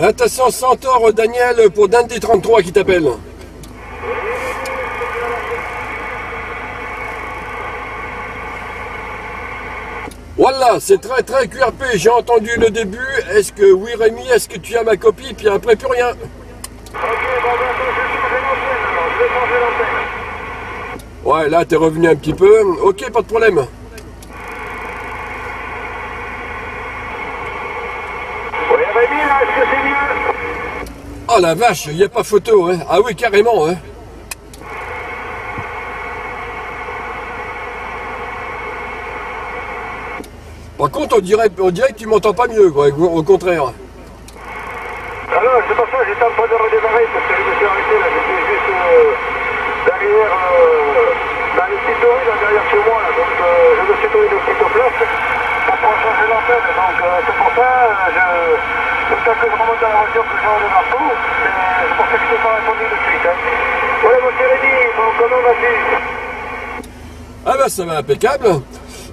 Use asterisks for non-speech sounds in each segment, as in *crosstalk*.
Attention, Centaure Daniel pour Dandy 33 qui t'appelle. Voilà, c'est très très QRP. J'ai entendu le début. Est-ce que oui Rémi, est-ce que tu as ma copie? Puis après plus rien. Ouais, là t'es revenu un petit peu. Ok, pas de problème. Oui, Rémi, là, est-ce que c'est mieux Oh la vache, il n'y a pas photo, hein. Ah oui, carrément, hein. Par contre, on dirait, on dirait que tu m'entends pas mieux, quoi, au contraire. Alors, c'est pour ça que j'étais en train de redémarrer parce que je me suis arrêté là. J'étais juste euh, derrière, euh, dans les petites rues, derrière chez moi. Là. Donc, euh, je me suis trouvé une petite place pour changer l'antenne. Donc, euh, c'est pour ça, je, le que je remonte dans la voiture, que je redémarre tout. C'est pas de suite. Hein. Ouais, mon cher Eddy, bon, comment vas-tu Ah bah ça va impeccable.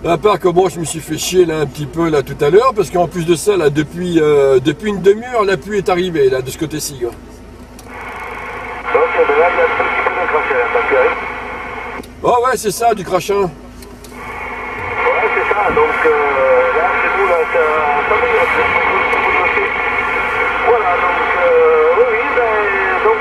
À part que bon, je me suis fait chier là un petit peu là tout à l'heure, parce qu'en plus de ça, là, depuis, euh, depuis une demi-heure, la pluie est arrivée là de ce côté-ci. Donc, là, il y a hein. Oh ouais, c'est ça, du crachin. Ouais, c'est ça. Donc euh, là, chez nous, là, ça, ça va, là, c'est beaucoup, beaucoup de dossiers. Voilà, donc, euh, oui, oui, ben, donc j'ai inscrit ce petit poste, là, j'ai fait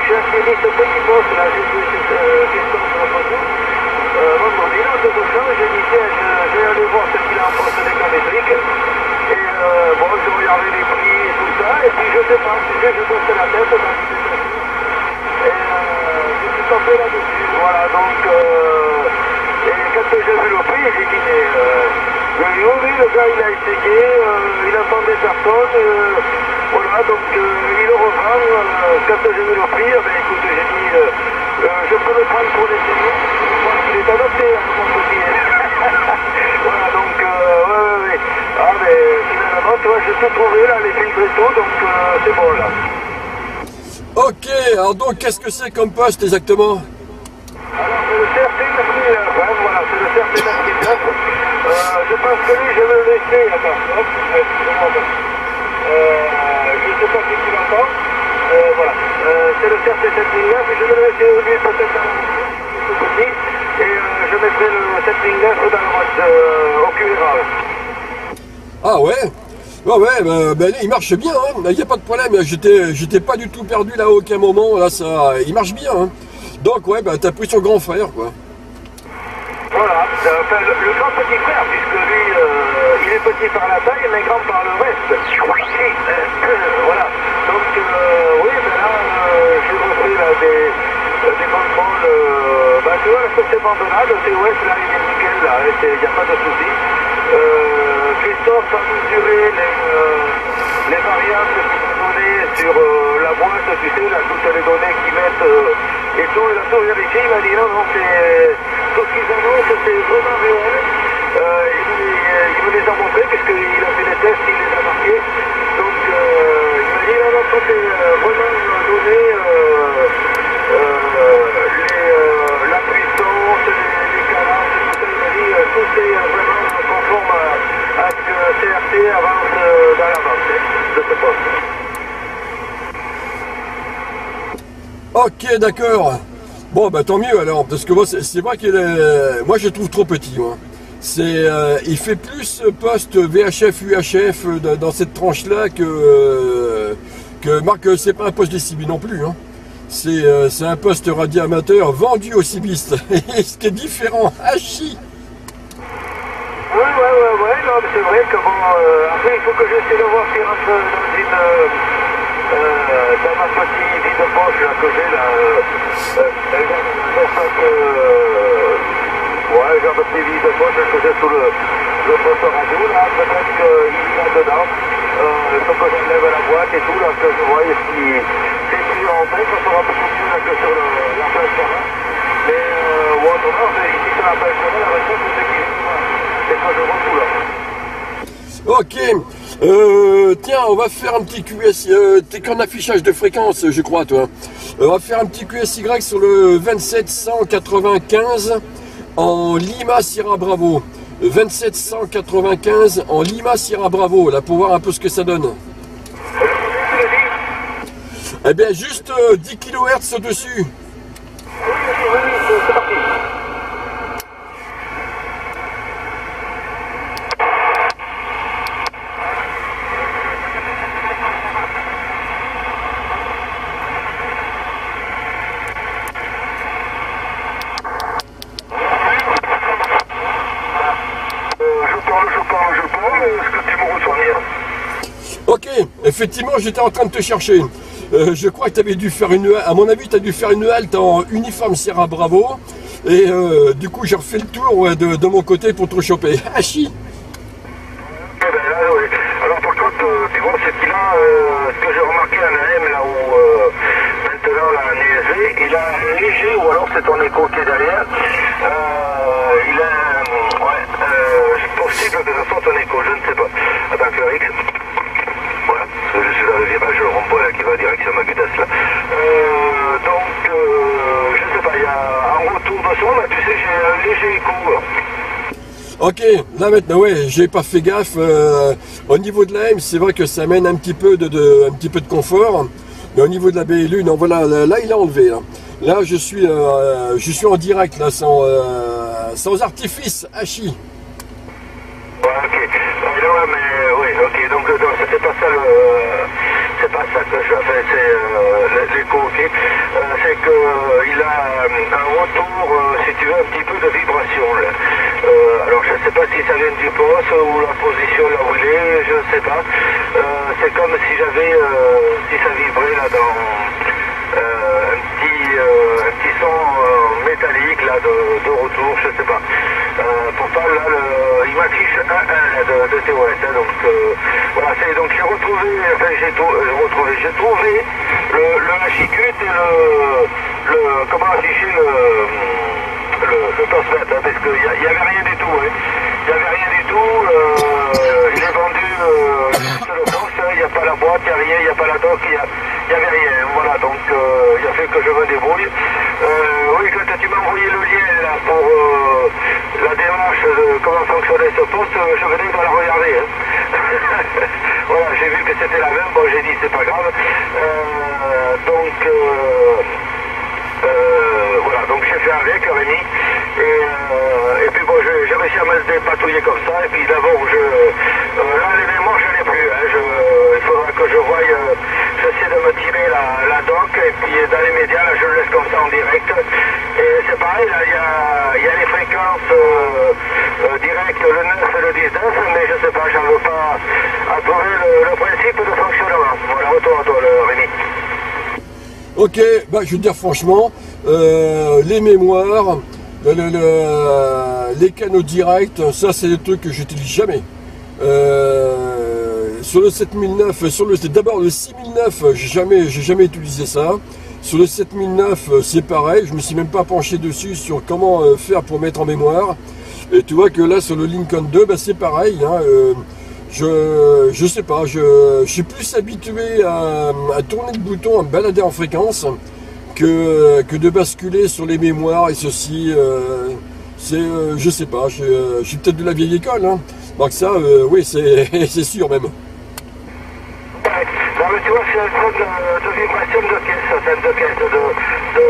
euh, question sur la photo. Euh, vendredi, de tout ça, j'ai dit, tiens, je, vais aller voir ce qu'il a en poste d'économétrique. Et euh, bon, je regardais les prix et tout ça, et puis je sais pas, tu sais, je bosse la tête dans les déplacements. Et euh, je suis tombé là-dessus. Voilà, donc, euh, et quand j'ai vu le prix, j'ai dit, mais, euh, ai dit, oh oui, le gars, il a essayé, euh, il attend des personnes, euh, voilà, donc, euh, il le revend. euh, quand j'ai vu le prix, eh ben, écoute, j'ai dit, euh, euh, je peux le prendre pour l'essayer. Qu'il est adopté, hein, mon petit. *laughs* voilà, donc, euh, ouais, ouais, ouais. Ah, mais finalement, tu vois, j'ai tout trouvé, là, les et tout, donc, euh, c'est bon, là. Ok, alors donc qu'est-ce que c'est comme poste exactement? Alors, c'est le CRT 9009, hein, voilà, c'est le CRT 9009. Euh, je pense que lui, je vais le laisser. Attends, hop, excusez-moi. Euh, Euh, voilà, euh, c'est le CRT 7009 et je vais le laisser peut-être petit. Et euh, je mettrai le 7009 dans la boîte euh, au QRA. Ah ouais? Ouais, ouais, bah, bah, il marche bien, il n'y a pas de problème. J'étais, j'étais pas du tout perdu là à aucun moment. Là, ça, il marche bien. hein. Donc, ouais, bah, t'as pris son grand frère, quoi. Voilà, euh, enfin, le, le grand petit frère, puisque lui, euh, il est petit par la taille, mais grand par le reste. Euh, *coughs* voilà. Donc, euh, oui, ben là, euh, j'ai refait là, des, des contrôles. Ben, tu vois, la société abandonnade, TOS, là, il est nickel, là, il n'y a pas de souci. Christophe a mesuré les, les variantes qui sont données sur la boîte, tu sais, là, toutes les données qu'ils mettent et tout, il a tout vérifié, il m'a dit non, non, c'est tout ce qu'ils annoncent, c'est vraiment réel. Euh, il, me les, a montrés, puisqu'il a fait des tests, il les a marqués. Donc, euh, il m'a dit non, non, tout est euh, vraiment donné, euh, euh, euh, la puissance, les, carences, tout ça, il m'a dit euh, tout est euh, vraiment conforme à, ce que CRT avance euh, dans l'avance de ce poste. Ok, d'accord. Bon, bah tant mieux alors, parce que moi, c'est vrai qu'il est. Moi, je le trouve trop petit. C'est, euh, il fait plus poste VHF, UHF euh, dans- cette tranche-là que euh, que Marc. C'est pas un poste des CB non plus. Hein. C'est un poste radio amateur vendu aux cibistes, *laughs* ce qui est différent. Ah chi. Oui, ouais, ouais, ouais, non, mais c'est vrai que bon, après il faut que j'essaie de voir s'il rentre dans une, dans ma petite vie de poche là, que j'ai là, genre de petite vie de poche que j'ai sous le, le poste radio là, peut-être qu'il est là-dedans, euh, faut que j'enlève la boîte et tout, là, que je vois si c'est plus en fait, ça sera beaucoup mieux là, que sur le, la page canal. Mais, euh, ou autrement, ici sur la page canal, la réponse c'est qu'il c'est quand je vois tout là. Ok. Euh, tiens, on va faire un petit QS. Euh, T'es qu'en affichage de fréquence, je crois, toi. Euh, on va faire un petit QSY sur le 2795 en Lima Sierra Bravo. 2795 en Lima Sierra Bravo, là, pour voir un peu ce que ça donne. Eh bien, juste euh, 10 kHz parti. Euh, je parle, je parle, je parle. Est-ce que tu me reçois bien Ok, effectivement, j'étais en train de te chercher. Euh, je crois que tu avais dû faire une à mon avis, tu as dû faire une halte en uniforme Sierra Bravo. Et euh, du coup, j'ai refait le tour de, mon côté pour te choper. *laughs* Eh ben là, oui. Alors par contre, euh, tu vois, c'est qu'il a, euh, ce que j'ai remarqué en AM, là où euh, maintenant là, en ESV, il a un léger, ou alors c'est ton écho qui est derrière, euh, il a, euh, ouais, euh, c'est possible que ce soit ton écho, je ne sais pas. Attends, Clarix. Voilà, parce que je suis dans le virage rond-point là, qui va direction ma vitesse là. Euh, donc, euh, je sais pas, il y a un retour de son, là, tu sais, j'ai un léger écho. là. Ok, là maintenant, ouais, j'ai pas fait gaffe. euh, au niveau de l'AM, c'est vrai que ça amène un petit peu de, un petit peu de confort. Mais au niveau de la BLU, non, voilà, là, il a enlevé. Là, Là, je suis, euh, je suis en direct, là, sans, euh, sans artifice, Hachi. Ouais, ok. Ouais, mais oui, ok. Donc, c'était pas ça. C'est pas ça que je fais, c'est l'écho, ok. C'est que euh, il a un retour, si tu veux, un petit peu de vibration là. Euh, alors je sais pas si ça vient du poste ou la position là où il est, je sais pas. Euh, c'est comme si j'avais, euh, si ça vibrait là dans euh, un petit, un petit son métallique là de, de retour, je sais pas. Euh, pourtant là, il m'affiche 1-1 là, de, de TOS, hein, donc voilà, c'est donc j'ai retrouvé, j'ai trou- retrouvé, j'ai trouvé le, le et le, le comment afficher le le, Postnet, hein, parce qu'il n'y avait rien du tout, hein. Il n'y avait rien du tout, euh, il est vendu euh, le poste, hein, il n'y a pas la boîte, il n'y a rien, il n'y a pas la doc, il n'y avait rien, voilà, donc euh, il a fait que je me débrouille. Euh, oui, quand tu m'as envoyé le lien pour euh, la démarche de comment fonctionnait ce poste, je venais de la regarder. hein. *laughs* voilà, j'ai vu que c'était la même, bon j'ai dit c'est pas grave. Donc voilà, donc j'ai fait avec Rémi. Et, j'ai réussi à me dépatouiller comme ça. Et puis d'abord, je, euh, là, les mémoires, je n'ai plus. hein. Je- il faudra que je voie, euh, j'essaie de me tirer la, doc. Et puis dans les médias, là, je le laisse comme ça en direct. Et c'est pareil, là, il y a, y a les fréquences euh, euh, directes, le 9 et le 19. Mais je sais pas, j'en veux pas approuver le, principe de fonctionnement. Voilà, retour à toi, le Rémi. Ok, bah, je veux dire franchement, euh, les mémoires, le- les canaux directs, ça c'est des trucs que j'utilise jamais. Euh, sur le 7009, sur le d'abord le 6009, j'ai jamais, j'ai jamais utilisé ça. Sur le 7009, euh, c'est pareil, je me suis même pas penché dessus sur comment euh, faire pour mettre en mémoire. Et tu vois que là sur le Lincoln 2, bah, c'est pareil. hein, euh, je, sais pas, je, suis plus habitué à, tourner le bouton, à me balader en fréquence, que, de basculer sur les mémoires et ceci. C'est, euh, je sais pas, je, euh, je suis peut-être de la vieille école. Hein. Donc ça, euh, *laughs* oui, c'est, *laughs* c'est sûr même. Ouais. Non, mais tu vois, c'est un truc de, de vibration de caisse, de caisse, de, de, de,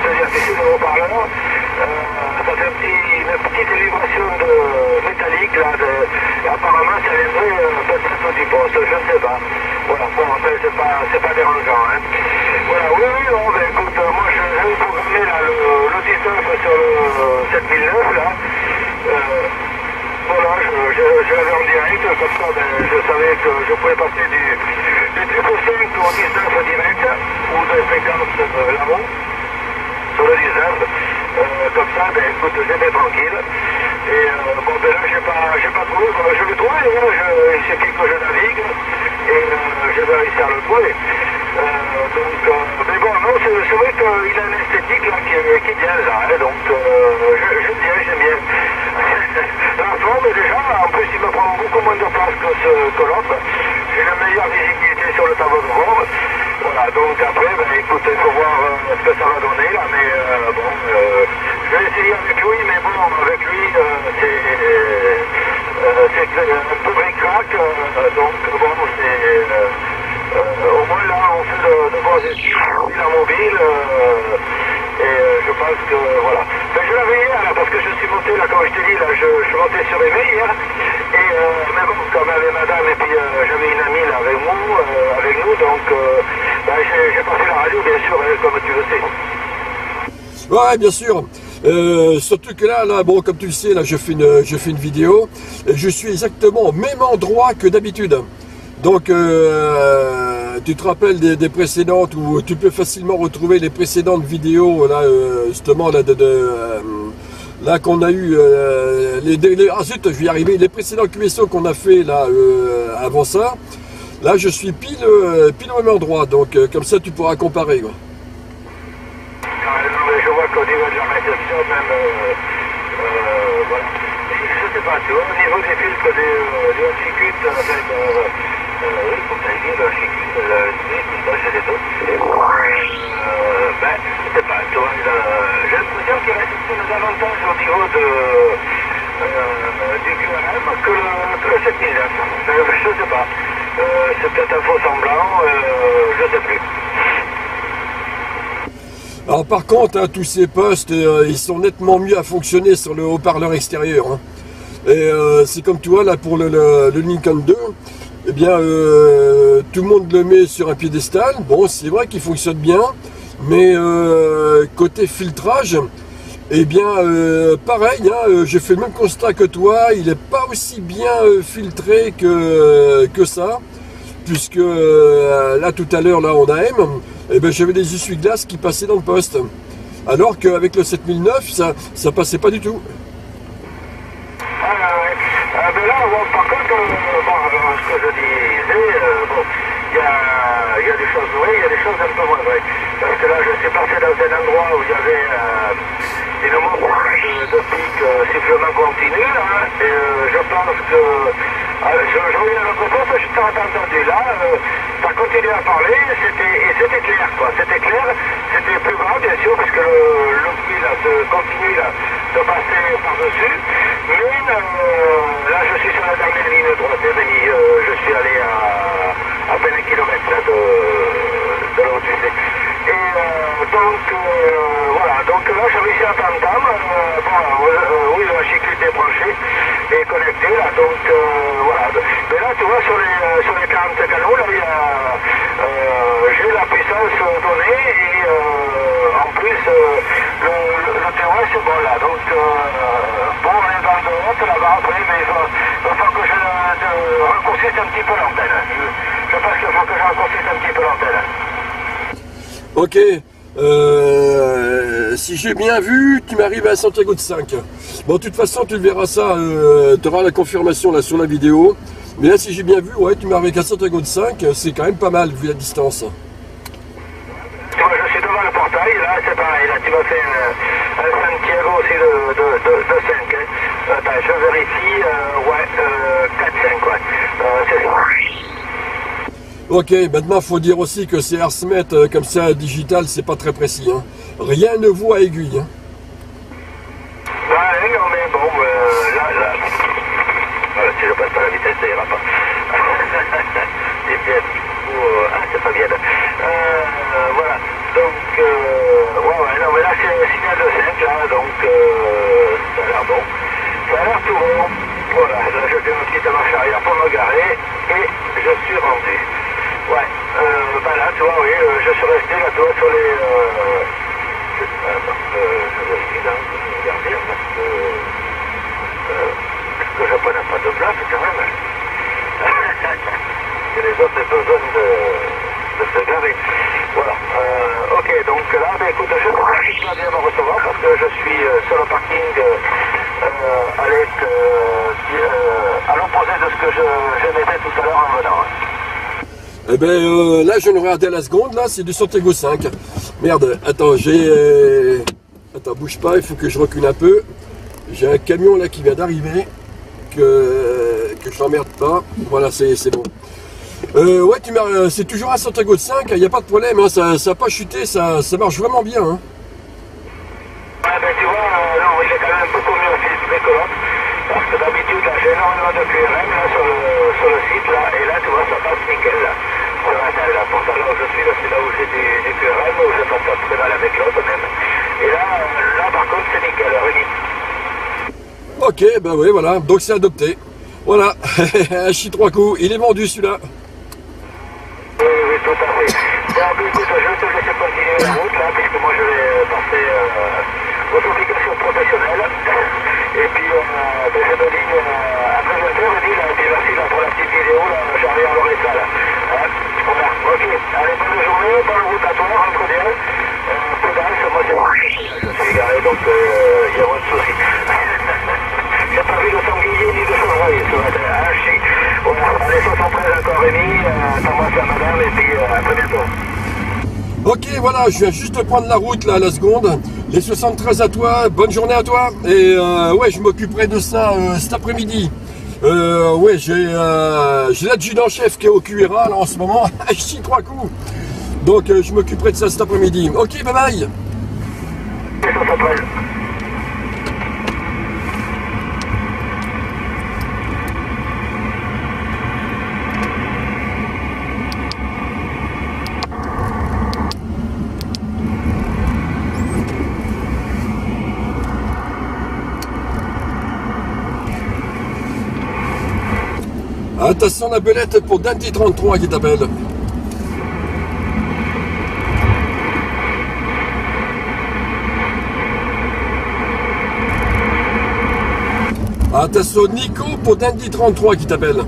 te dire, sais, de haut-parleur. Euh, ça fait une petite vibration de métallique, là, de, et apparemment, ça euh, peut-être du poste, je ne sais pas. Voilà, bon, après, c'est pas, c'est pas dérangeant, hein. Voilà, oui, oui, non, ben écoute, euh, moi, je vais là, le, le 19 sur le 7009, là. Euh, voilà, je, je, je l'avais en direct, comme ça ben, je savais que je pouvais passer du, du triple 5 au 19 direct, ou de fréquence euh, là-haut, sur le 19. Euh, comme ça, ben écoute, j'étais tranquille. Et euh, bon, ben là, j'ai pas, j'ai pas trouvé, je l'ai trouvé, hein, je, il suffit que je navigue, et euh, je vais réussir à le trouver. qui, est, bien là, hein, donc euh, j'aime bien, j'aime *laughs* bien. la forme déjà, en plus il me prend beaucoup moins de place que, ce, que l'autre. J'ai la meilleure visibilité sur le tableau de bord. Voilà, donc après, ben, il faut voir euh, ce que ça va donner là, mais euh, bon, euh, je vais essayer avec lui, mais bon, avec lui, c'est un peu bric-brac, donc bon, c'est... au moins là, on fait de, de bons études, la mobile. Euh, je pense que euh, voilà. Ben, je l'avais hier, parce que je suis monté, là, comme je te dis, là, je, je montais sur les. Hein. Et euh, mais bon, comme avait madame, et puis j'avais une amie là avec, nous, avec nous, donc ben, j'ai passé la radio, bien sûr, hein, comme tu le sais. Ouais, bien sûr. Euh, ce truc-là, là, bon, comme tu le sais, là, je fais une, je fais une vidéo. Je suis exactement au même endroit que d'habitude. Donc, tu te rappelles des, précédentes où tu peux facilement retrouver les précédentes vidéos, là, euh, justement, là, de, là qu'on a eu, les, les, ah je vais y arriver, les précédents QSO qu'on a fait là avant ça. Là, je suis pile, pile au même endroit. Donc, comme ça, tu pourras comparer. Quoi euh, euh. Je vois, au niveau des filtres euh, euh, des autres. Euh, ben, je sais pas, tu vois, j'ai l'impression qu'il reste davantage au niveau de, euh, du QRM que le, que le 7000. Je sais pas. C'est peut-être un faux semblant, je sais plus. Alors par contre, hein, tous ces postes, euh, ils sont nettement mieux à fonctionner sur le haut-parleur extérieur. Hein. Et euh, c'est comme tu vois là pour le, Lincoln 2, eh bien euh, tout le monde le met sur un piédestal. Bon, c'est vrai qu'il fonctionne bien, mais côté filtrage, eh bien pareil, hein, j'ai fait le même constat que toi, il n'est pas aussi bien filtré que, que ça, puisque là tout à l'heure là on a M eh ben, j'avais des essuie-glaces qui passaient dans le poste. Alors qu'avec le 7009, ça ça passait pas du tout. Ah. Ah, ben là, euh, ce que je disais, euh, bon, il y a, y a des choses vraies, il y a des choses un peu moins vraies. Parce que là, je suis passé dans un endroit où il y avait euh, une montre de, de pic euh, sifflement continu, et euh, je pense que ah, je, je reviens à l'autre poste, je t'ai entendu là, ça continué à parler, et c'était clair, quoi. C'était clair, c'était plus grand, bien sûr, parce que le, le se continue là, de passer par-dessus. Mais je suis sur la dernière ligne droite, et euh, je suis allé à à peine un kilomètre de, de sais. Et euh, donc, euh, voilà, donc là, je suis à Tam-Tam, euh, bon, euh, oui, la chiquette est branchée et connectée, là, donc, euh, voilà. Mais là, tu vois, sur les, euh, sur les 40 canaux, là, j'ai la puissance donnée et plus, le, le, le terrain, c'est bon, là, donc, bon, on est dans haute, là-bas, après, mais il faut, faut que je, raccourcisse un petit peu l'antenne. Je pense qu'il faut que je raccourcisse un petit peu l'antenne. Ok. Euh, si j'ai bien vu, tu m'arrives à Santiago de 5. Bon, de toute façon, tu verras ça, euh, tu auras la confirmation là sur la vidéo. Mais là, si j'ai bien vu, ouais, tu m'arrives à Santiago de 5, c'est quand même pas mal vu la distance. Tu vois, je suis devant le portail, là, c'est pareil, là, tu vas faire euh, un Santiago aussi de, de, de, de 5. Hein. Attends, je vérifie, euh, ouais, euh, 4-5, ouais. Euh, c'est ça. Ok, maintenant faut dire aussi que ces Arsmet euh, comme ça digital, c'est pas très précis. Hein. Rien ne vaut à aiguille. Hein. Ouais, non mais bon, euh, là, là, si je passe pas la vitesse, ça ira pas. *laughs* c'est bien c'est pas bien. Euh, voilà, donc, euh, ouais, ouais, non mais là c'est un signal de 5, là, donc euh, ça a l'air bon. Ça a l'air tout bon. Voilà, là je fais une petite marche arrière pour me garer et je suis rendu. Ouais, euh, bah là, tu vois, oui, euh, je suis resté là, tu vois, sur les... Euh, je, parce que je parce que... Euh, parce pas de place, quand même. *laughs* Les autres ont besoin de, se garer. Voilà. Euh, ok, donc là, ben, écoute, je crois que je bien me recevoir parce que je suis sur le parking euh, avec, à l'opposé de ce que je, je mettais tout à l'heure en venant. Hein. Eh ben euh, là je le regardais à la seconde, là c'est du Santiago 5. Merde, attends, j'ai... Euh, attends, bouge pas, il faut que je recule un peu. J'ai un camion là qui vient d'arriver, que, que je n'emmerde pas. Voilà, c'est bon. Euh, ouais, tu c'est toujours à Santiago de 5, il n'y a pas de problème, hein, ça n'a pas chuté, ça, ça marche vraiment bien. Hein. Ah ben tu vois, euh, non, il est quand même beaucoup mieux filtré que l'autre, parce que j'ai énormément de QRM là, sur, le, sur le site là, et là tu vois ça passe nickel là. Là, pour ça, là où je suis, là, c'est là où j'ai du, du QRM, où je passe pas très mal avec l'autre même. Et là, là, par contre, c'est nickel, Rudy. Ok, ben oui, voilà, donc c'est adopté. Voilà, *laughs* un chi trois coups, il est vendu celui-là. Oui, oui, tout à fait. Bon, écoute, je vais te laisser continuer la route, là, puisque moi, moi je vais passer euh, aux obligations professionnelles. Et puis euh, ben, je me dis, euh, après 20 heures, je dis, là, et puis merci là, pour la petite vidéo, là, j'arrive à voir ça là. Hein voilà, ok. Allez, bonne journée, bonne route à toi, rentre bien. Euh, Pédale, moi c'est Je suis garé, donc il euh, n'y a pas de souci. *laughs* J'ai pas vu de sanglier ni de chevreuil ce matin. Hein, je suis... Voilà, allez, 73 encore Rémi, euh, t'embrasses la madame et puis euh, à très bientôt. Ok, voilà, je viens juste de prendre la route là à la seconde. Les 73 à toi, bonne journée à toi. Et euh, ouais, je m'occuperai de ça euh, cet après-midi. Euh, ouais, j'ai l'adjudant-chef qui est au QRA là en ce moment. *laughs* je chie trois coups. Donc je m'occuperai de ça cet après-midi. Ok, bye bye. Attention la belette pour Dandy 33 qui t'appelle. Attention Nico pour Dandy 33 qui t'appelle.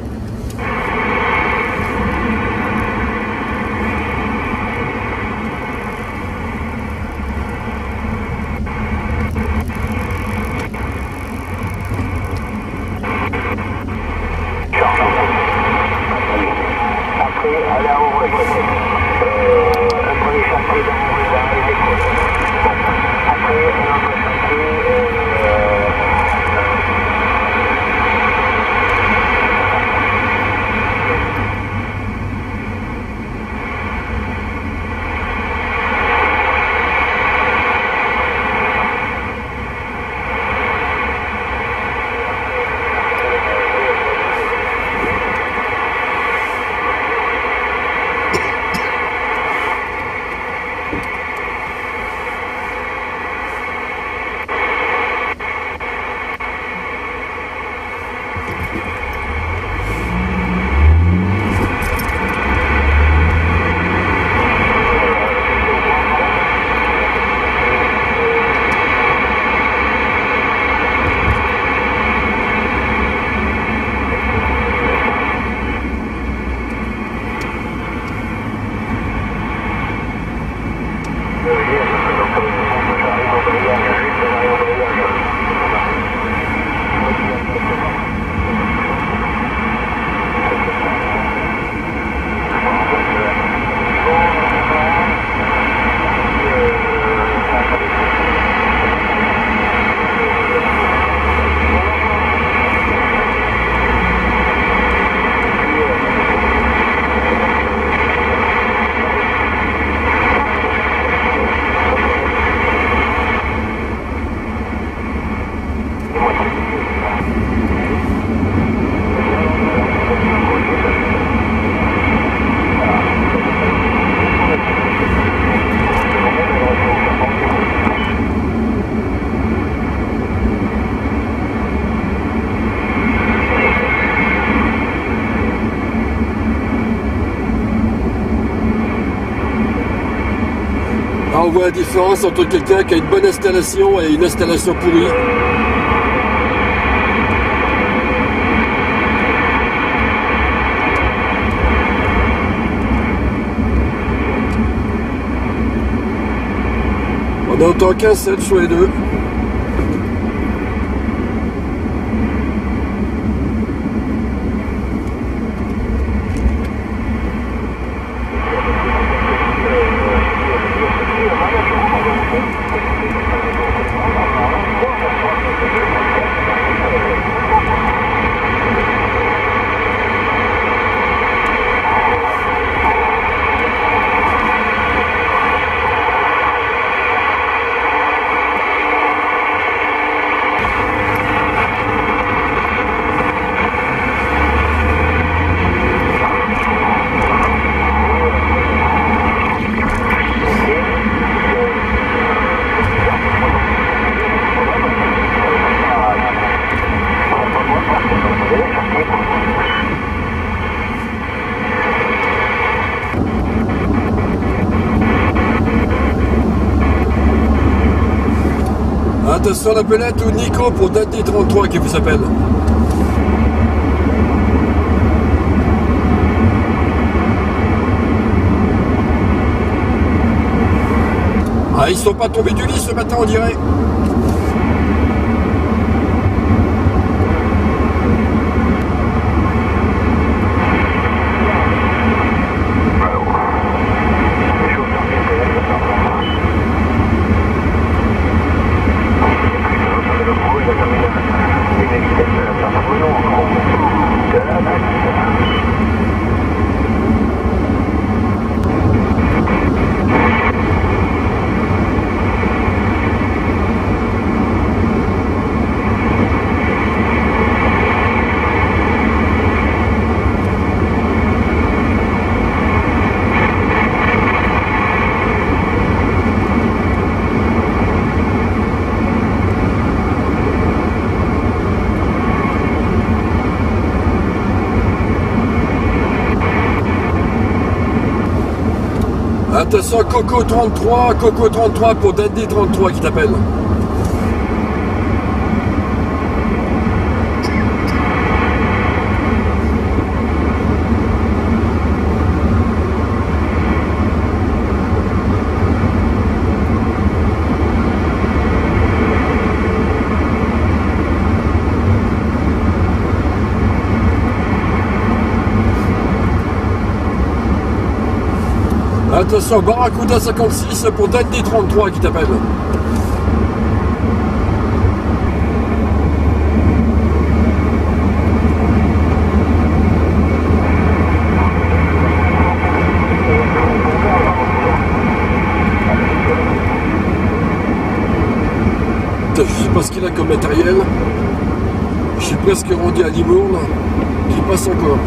La différence entre quelqu'un qui a une bonne installation et une installation pourrie. On entend 15-7 sur les deux. Attention la belette ou Nico pour Dandy 33 qui vous appelle. Ah, ils sont pas tombés du lit ce matin, on dirait. Attention, Coco 33, Coco 33 pour Daddy 33 qui t'appelle. Attention, Barracuda 56 pour Dandy 33 qui t'appelle. Je sais pas ce qu'il a comme matériel. Je suis presque rendu à Libourne. J'y passe encore.